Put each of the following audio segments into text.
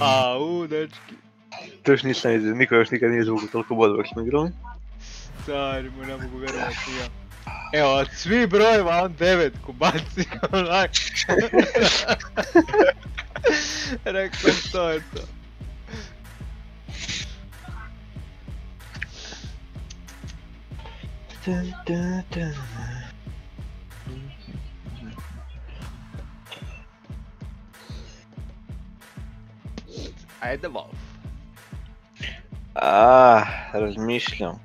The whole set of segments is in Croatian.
Au, dečki. To još nisam vidio, niko još nikad nije zvukao toliko bodova smo igrali. Stari mu, ne mogu vjerovati ja. Evo, od svi brojeva on devetku baci, onak. Rekao to je to. Ajde Wolf. Ah, razmišljam.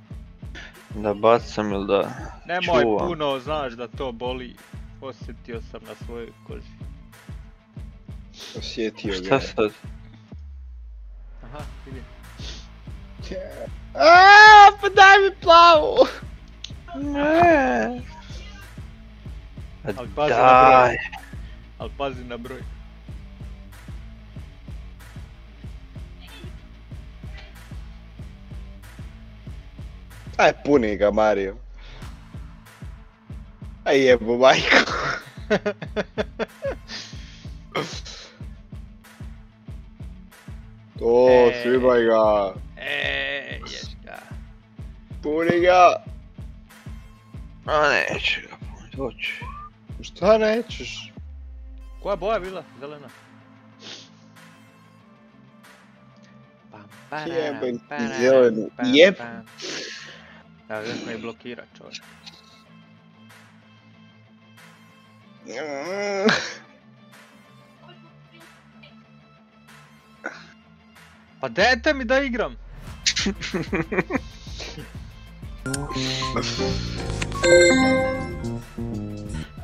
Da bacam ili da Nemoj čuvam. puno, znaš da to boli. Osjetio sam na svojoj koži. Osjetio ga. Šta sad? Aha, vidim. Aaaa, pa daj mi plavu! Ne. Ali pazi na broj. Daj. Ali pazi na broj. Ah, é Ai, puniga, Mario. Aí é bobaico. oh, é... sim, my God. É, yes, é. Ah, né? Anete, ponte. Os anetes. qual a boa, Vila, Galana. Que é benzilano. é Da, vjerojatno je blokira čovjek. Pa dajte mi da igram!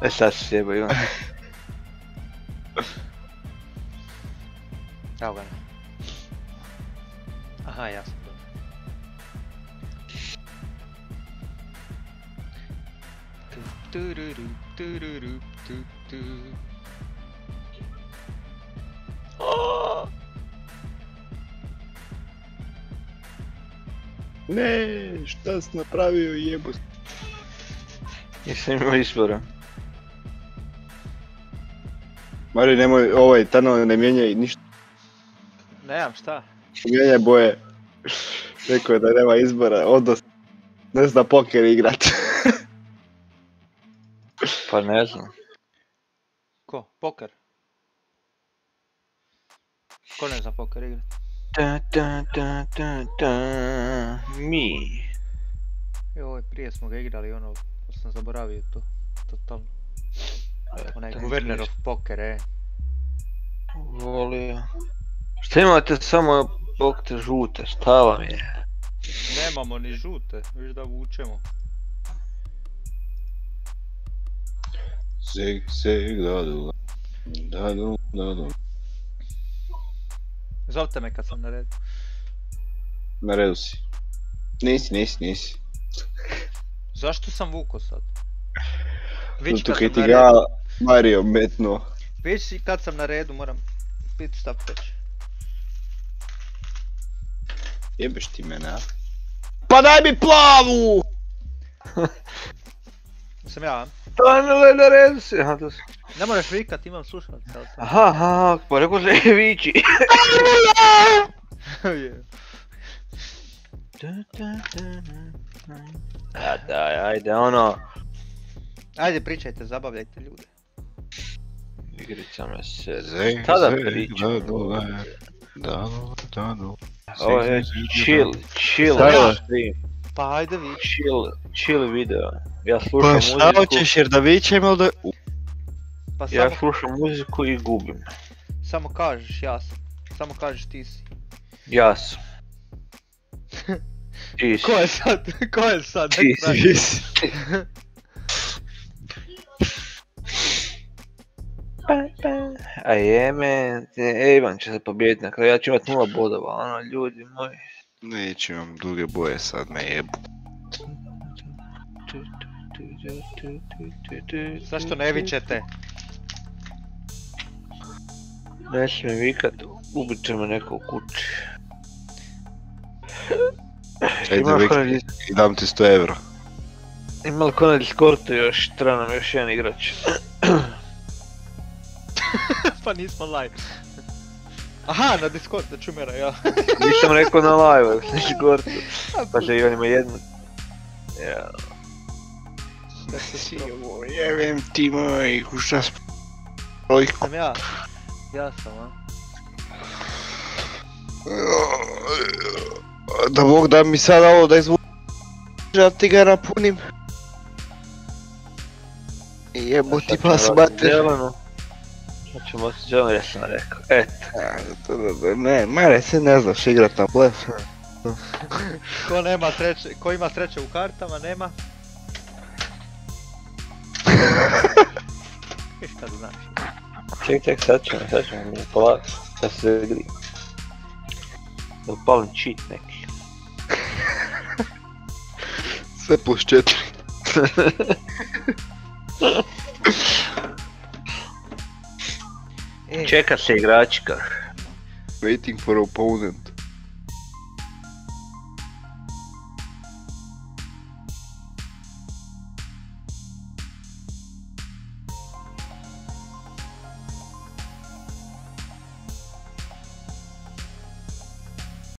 E sad se sjeba Ivan. Evo ga. Aha, ja Oh! Ne, šta si napravio jebo? Nisam imao izbora. Mario, nemoj, ovaj, Tano ne mijenjaj ništa, Nemam šta. mijenjaj boje. Rekao je da nema izbora, odnos. Ne zna poker igrat. Pa ne znam. Ko? Poker? Ko ne zna poker igrat? Ta ta ta ta ta mi. Joj, prije smo ga igrali ono, sam zaboravio to. Totalno. Onaj Taj Guvernerov poker, e. Volio. Šta imate samo bog te žute, šta vam je? Nemamo ni žute, viš da vučemo. Zig, zig, dadu, dadu, dadu. Zovite me kad sam na redu. Na redu si. Nisi, nisi, nisi. Zašto sam vuko sad? Zato kad sam na redu. Mario metnuo. Vić kad sam na redu, moram pit šta peć. Jebeš ti mene, a? Pa daj mi plavu! Sam ja, to si. Ne moraš vikat, imam sam. Aha, aha, pa rekao se viči. Je. A daj, ajde, ono. Ajde pričajte, zabavljajte ljude. Igrica me se... Tada pričam. dadu, dadu, dadu. Ovo je chill, chill Pa ajde vi. chill, chill video. Ja slušam Pa šta muziku, hoćeš jer da vićem ili da... Pa ja samo, slušam muziku i gubim. samo kažeš, ja sam. Samo kažeš ti si. Ja sam. Ti si. Ko je sad? Ko je sad? Ti si. A jeme, e, Ivan će se pobijediti na kraju, ja ću imat nula bodova, ono, ljudi moji. Neću imam duge boje sad me jebu. Zašto ne vičete? Ne smijem vikat, ubit će me neko u kući. Ajde Ima li ko na vik dis- i dam ti 100 euro. Ima li ko na Discordu još, treba nam još jedan igrač. pa nismo live. Aha, na Discord, da ču mene, ja. Nisam rekao na live, u Discordu. Kaže i on ima jednu. Ja. Jevem ti moj, šta s... Oj, Sam ja. Ja sam, a? Da Bog da mi sad ovo da izvučem, da ti ga napunim. Jebo ti pas mater. Zeleno. Ćemo s zeleno, ja sam rekao. Eto. Ne, Mare se ne znaš igrat na blef. Ko nema sreće, ko ima sreće u kartama, nema. Viš kad znaš. Ček, ček, sad ćemo, sad ćemo, mi polako. Sad se igri. Da upalim cheat neki. Sve plus četiri. Čeka se igračka. Waiting for opponent.